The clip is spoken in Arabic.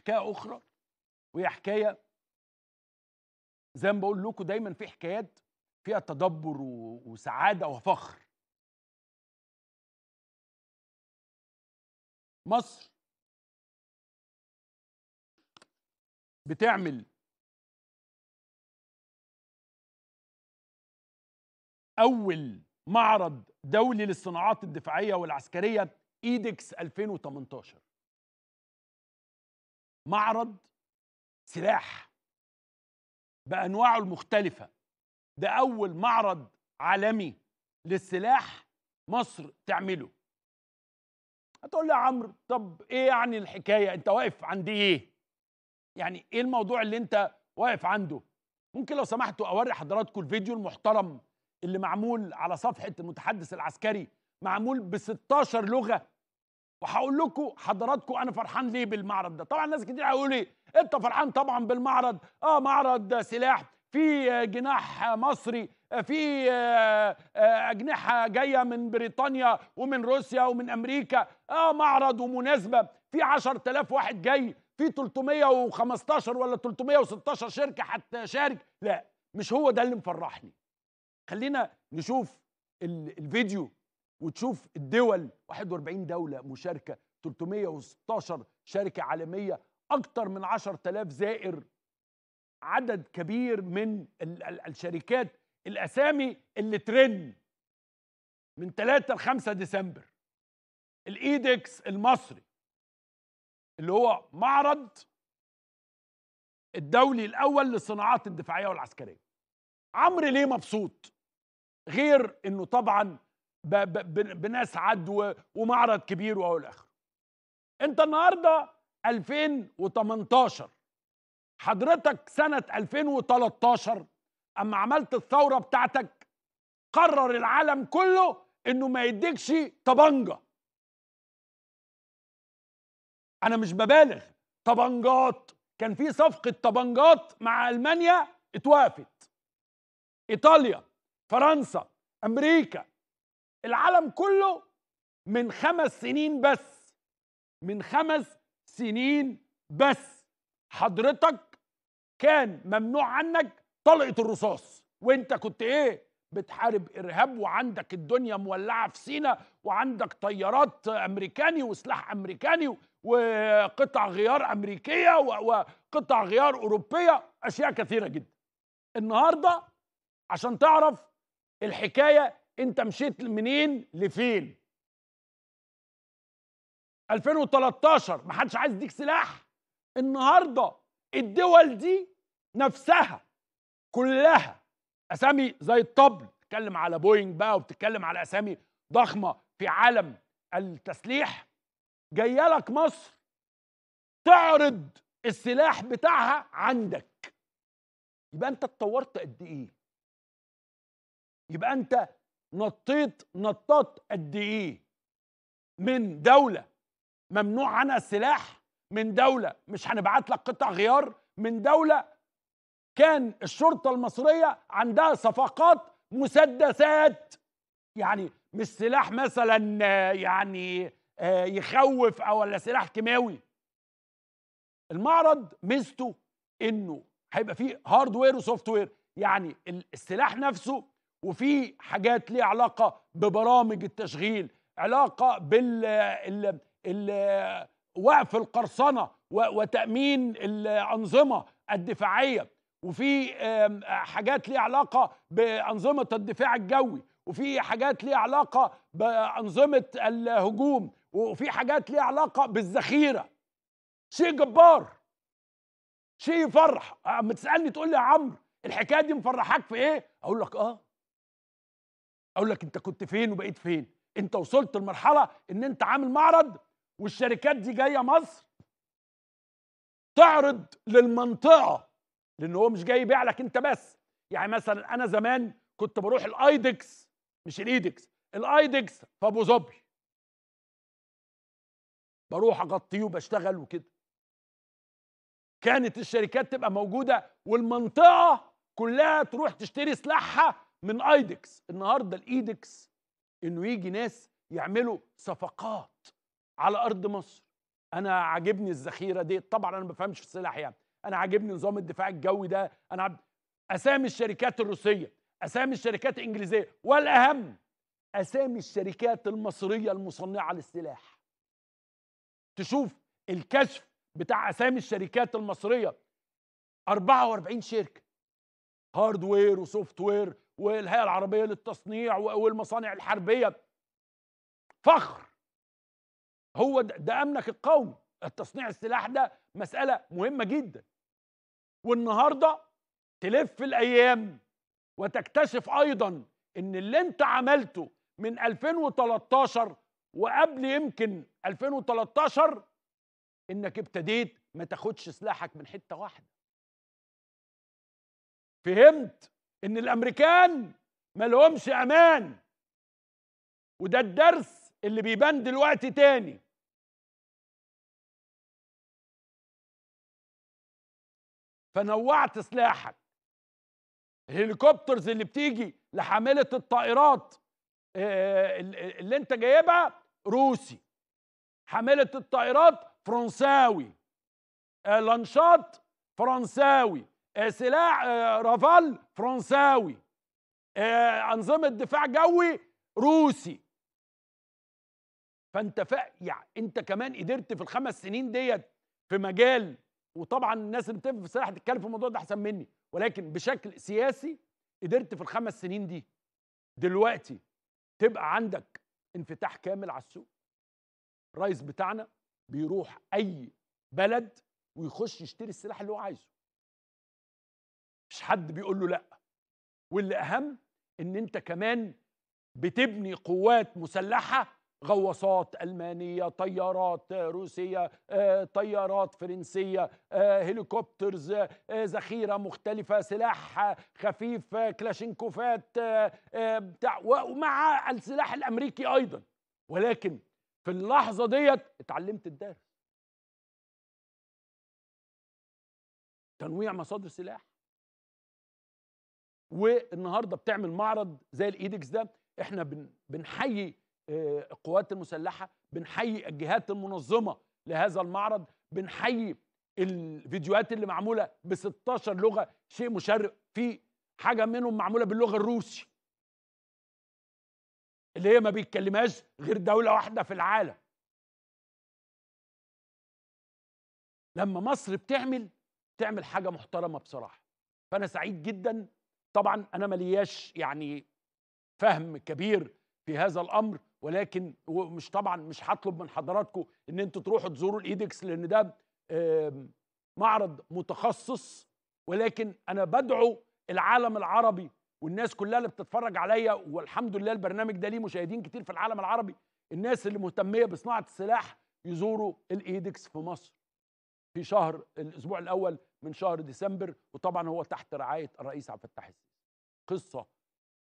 حكاية أخرى وهي حكاية زي ما بقول لكم دايما في حكايات فيها تدبر وسعادة وفخر. مصر بتعمل أول معرض دولي للصناعات الدفاعية والعسكرية ايدكس 2018 معرض سلاح بأنواعه المختلفة. ده أول معرض عالمي للسلاح مصر تعمله. هتقول لي يا عمرو طب إيه يعني الحكاية؟ أنت واقف عند إيه؟ يعني إيه الموضوع اللي أنت واقف عنده؟ ممكن لو سمحتوا أوري حضراتكم الفيديو المحترم اللي معمول على صفحة المتحدث العسكري معمول ب 16 لغة وهقول لكم حضراتكم أنا فرحان ليه بالمعرض ده. طبعا ناس كتير هيقولوا لي أنت فرحان طبعا بالمعرض. آه معرض سلاح في آه، جناح مصري آه، في آه، آه، اجنحه جاية من بريطانيا ومن روسيا ومن أمريكا. آه معرض ومناسبة. في 10000 واحد جاي. في 315 ولا 316 شركة هتشارك. لا مش هو ده اللي مفرحني. خلينا نشوف ال- الفيديو. وتشوف الدول 41 دولة مشاركة 316 شركة عالمية أكثر من 10000 زائر عدد كبير من ال- ال- الشركات الأسامي اللي ترن من 3 ل 5 ديسمبر. الإيدكس المصري اللي هو معرض الدولي الأول للصناعات الدفاعية والعسكرية. عمرو ليه مبسوط؟ غير إنه طبعا بنسعد ومعرض كبير وهو الآخر. انت النهارده 2018 حضرتك سنة 2013 أما عملت الثورة بتاعتك قرر العالم كله إنه ما يديكش طبنجة. أنا مش ببالغ. طبنجات كان في صفقة طبنجات مع ألمانيا اتوقفت. إيطاليا فرنسا أمريكا العالم كله من خمس سنين بس من خمس سنين بس. حضرتك كان ممنوع عنك طلقة الرصاص. وانت كنت إيه؟ بتحارب إرهاب وعندك الدنيا مولعة في سينا وعندك طيارات أمريكاني وسلاح أمريكاني وقطع غيار أمريكية وقطع غيار أوروبية أشياء كثيرة جدا. النهارده عشان تعرف الحكاية انت مشيت منين لفين؟ 2013 ما حدش عايز يديك سلاح. النهارده الدول دي نفسها كلها أسامي زي الطبل بتتكلم على بوينج بقى وبتتكلم على أسامي ضخمة في عالم التسليح. جاية لك مصر تعرض السلاح بتاعها عندك. يبقى انت اتطورت قد إيه؟ يبقى انت نطيت نطاط قد إيه؟ من دولة. ممنوع عنها السلاح من دولة. مش هنبعت لك قطع غيار من دولة. كان الشرطة المصرية عندها صفقات مسدسات. يعني مش سلاح مثلا يعني آه، يخوف أو ولا سلاح كيماوي. المعرض ميزته إنه هيبقى فيه hardware و software يعني ال- السلاح نفسه وفي حاجات ليها علاقة ببرامج التشغيل علاقة بال ال ال وقف القرصنة وتأمين الأنظمة الدفاعية. وفي حاجات ليها علاقة بأنظمة الدفاع الجوي. وفي حاجات ليها علاقة بأنظمة الهجوم. وفي حاجات ليها علاقة بالذخيرة. شيء جبار. شيء يفرح. اما تسألني تقول لي يا عمرو الحكاية دي مفرحاك في إيه؟ أقول لك آه. أقول لك أنت كنت فين وبقيت فين. أنت وصلت لمرحلة إن أنت عامل معرض والشركات دي جاية مصر تعرض للمنطقة لأن هو مش جاي يبيع لك أنت بس. يعني مثلا أنا زمان كنت بروح ال IDEX مش ال EDEX ال IDEX في أبو ظبي. بروح أغطيه وبشتغل وكده. كانت الشركات تبقى موجودة والمنطقة كلها تروح تشتري سلاحها من IDEX. النهارده ال EDEX إنه يجي ناس يعملوا صفقات على أرض مصر. أنا عاجبني الذخيرة دي طبعا أنا ما بفهمش في السلاح يعني. أنا عاجبني نظام الدفاع الجوي ده. أنا عب... أسامي الشركات الروسية أسامي الشركات الإنجليزية والأهم أسامي الشركات المصرية المصنعة للسلاح. تشوف الكشف بتاع أسامي الشركات المصرية. 44 شركة. hardware و software والهيئة العربية للتصنيع والمصانع الحربية. فخر. هو ده, ده امنك القومي التصنيع السلاح ده مسألة مهمة جدا. والنهاردة تلف الأيام وتكتشف أيضا إن اللي أنت عملته من 2013 وقبل يمكن 2013 إنك ابتديت ما تاخدش سلاحك من حتة واحدة. فهمت؟ إن الأمريكان ما لهمش أمان. وده الدرس اللي بيبان دلوقتي تاني. فنوعت سلاحك. الهليكوبترز اللي بتيجي لحامله الطائرات اللي انت جايبها روسي. حامله الطائرات فرنساوي. لانشات فرنساوي. سلاح رافال فرنساوي. أنظمة دفاع جوي روسي. فأنت فا يعني أنت كمان قدرت في الخمس سنين ديت في مجال وطبعا الناس اللي بتفهم في السلاح تتكلم في الموضوع ده أحسن مني ولكن بشكل سياسي قدرت في الخمس سنين دي. دلوقتي تبقى عندك انفتاح كامل على السوق. الرئيس بتاعنا بيروح أي بلد ويخش يشتري السلاح اللي هو عايزه. مش حد بيقول له لا. واللي أهم إن أنت كمان بتبني قوات مسلحة غواصات ألمانية طيارات روسية طيارات فرنسية هليكوبترز ذخيرة مختلفة سلاح خفيف كلاشينكوفات بتاع ومع السلاح الأمريكي أيضا. ولكن في اللحظة ديت اتعلمت الدرس. تنويع مصادر سلاح. والنهارده بتعمل معرض زي الايدكس ده إحنا بنحيي القوات المسلحة بنحيي الجهات المنظمة لهذا المعرض بنحيي الفيديوهات اللي معمولة ب 16 لغة شيء مشرف في حاجة منهم معمولة باللغة الروسي. اللي هي ما بيتكلمهاش غير دولة واحدة في العالم. لما مصر بتعمل تعمل حاجة محترمة بصراحة. فأنا سعيد جدا طبعا أنا ملياش يعني فهم كبير في هذا الأمر ولكن مش طبعا مش هطلب من حضراتكم إن أنتوا تروحوا تزوروا الإيدكس لأن ده معرض متخصص ولكن أنا بدعو العالم العربي والناس كلها اللي بتتفرج عليا والحمد لله البرنامج ده ليه مشاهدين كتير في العالم العربي الناس اللي مهتمية بصناعة السلاح يزوروا الإيدكس في مصر في شهر الأسبوع الأول من شهر ديسمبر وطبعا هو تحت رعاية الرئيس عبد الفتاح السيسي. قصة